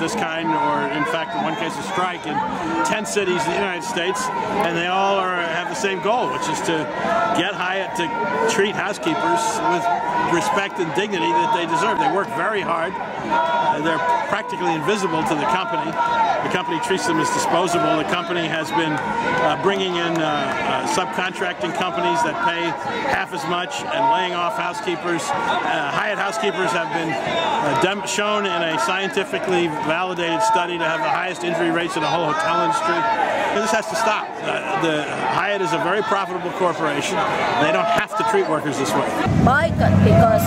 this kind, or in fact, in one case, a strike in 10 cities in the United States, and they all are, have the same goal, which is to get Hyatt to treat housekeepers with respect and dignity that they deserve. They work very hard. Uh, they're practically invisible to the company. The company treats them as disposable. The company has been uh, bringing in uh, uh subcontracting companies that pay half as much and laying off housekeepers. Uh, Hyatt housekeepers have been uh, shown in a scientifically validated study to have the highest injury rates in the whole hotel industry. This has to stop. Uh, the Hyatt is a very profitable corporation. They don't have to treat workers this way. Boycott because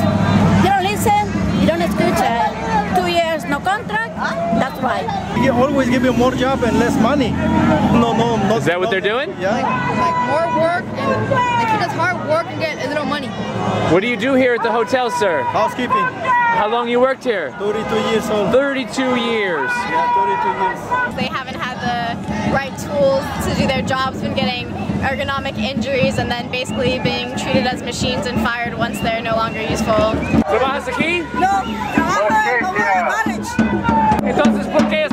you don't listen, you don't escucha. Uh, two years, no contract, that's right. You always give you more job and less money. No, no, no. Is that what they're doing? Yeah. Like, like more work and like he does hard work and get little money. What do you do here at the hotel, sir? Housekeeping. How long you worked here? 32 years old. 32 years. Yeah, 32 years. They haven't had the right tools to do their jobs, been getting ergonomic injuries and then basically being treated as machines and fired once they're no longer useful. ¿Trabajas aquí? No, trabajo como manage. Entonces, ¿por qué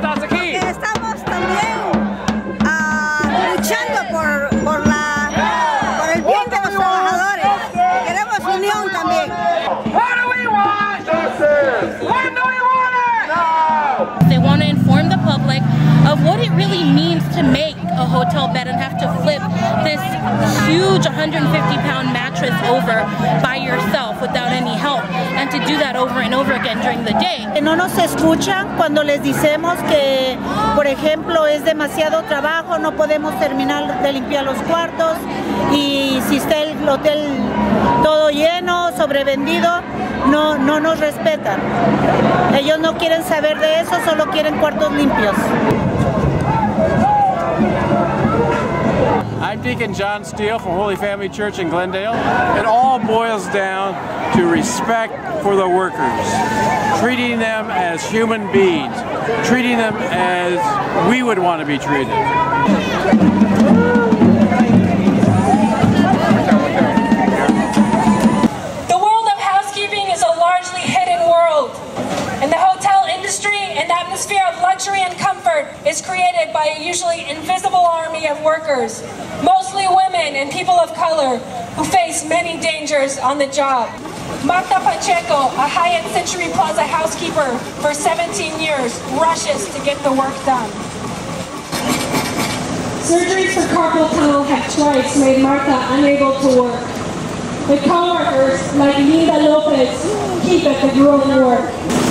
huge 150 pound mattress over by yourself without any help and to do that over and over again during the day. No nos escuchan cuando les decimos que, por ejemplo, es demasiado trabajo, no podemos terminar de limpiar los cuartos y si está el hotel todo lleno, sobrevendido, no, no nos respetan. Ellos no quieren saber de eso, solo quieren cuartos limpios. Deacon John Steele from Holy Family Church in Glendale. It all boils down to respect for the workers, treating them as human beings, treating them as we would want to be treated. The world of housekeeping is a largely hidden world. And the hotel industry and atmosphere of luxury and comfort is created by a usually invisible army of workers, and people of color, who face many dangers on the job. Marta Pacheco, a Hyatt Century Plaza housekeeper for 17 years, rushes to get the work done. Surgeries for carpal tunnel have twice made Marta unable to work. The co-workers, like Linda Lopez, keep at the grueling work.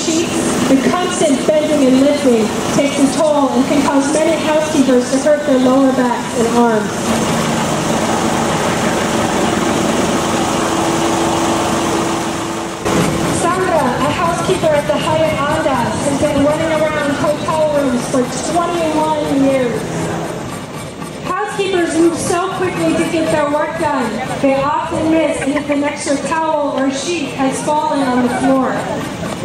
Sheets, the constant bending and lifting takes a toll and can cause many housekeepers to hurt their lower backs and arms. Sandra, a housekeeper at the Hyatt Andaz, has been running around hotel rooms for 21 years. Housekeepers move so quickly to get their work done, they often miss if an extra towel or sheet has fallen on the floor.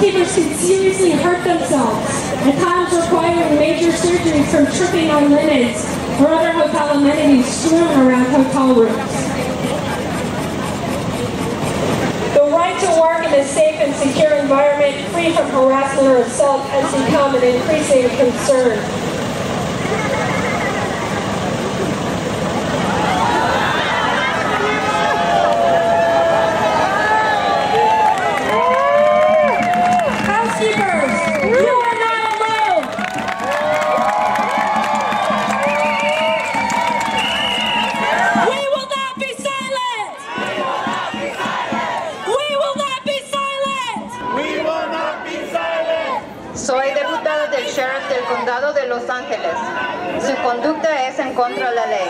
Housekeepers can seriously hurt themselves, at times requiring major surgery from tripping on linens or other hotel amenities strewn around hotel rooms. The right to work in a safe and secure environment free from harassment or assault has become an increasing concern. Soy diputada del sheriff del condado de Los Ángeles. Su conducta es en contra de la ley.